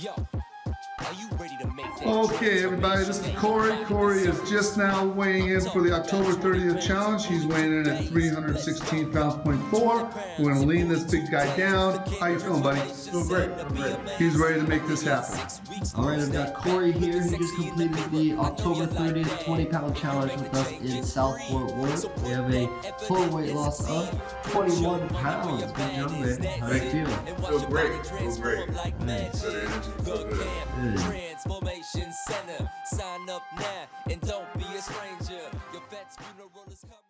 Yo, Okay, everybody, this is Kory. Kory is just now weighing in for the October 30th challenge. He's weighing in at 316 pounds, point four. We're gonna lean this big guy down. How you feeling, buddy? Feeling great. Feeling great. He's ready to make this happen. All right, I've got Kory here. He just completed the October 30th 20 pound challenge with us in South Fort Worth. We have a total weight loss of 21 pounds. Good job, man. How do you feel? Feel great. Feel great. Nice. Good energy. Feel good. Good. Transformation Center. Sign up now and don't be a stranger. Your vet's funeral is coming.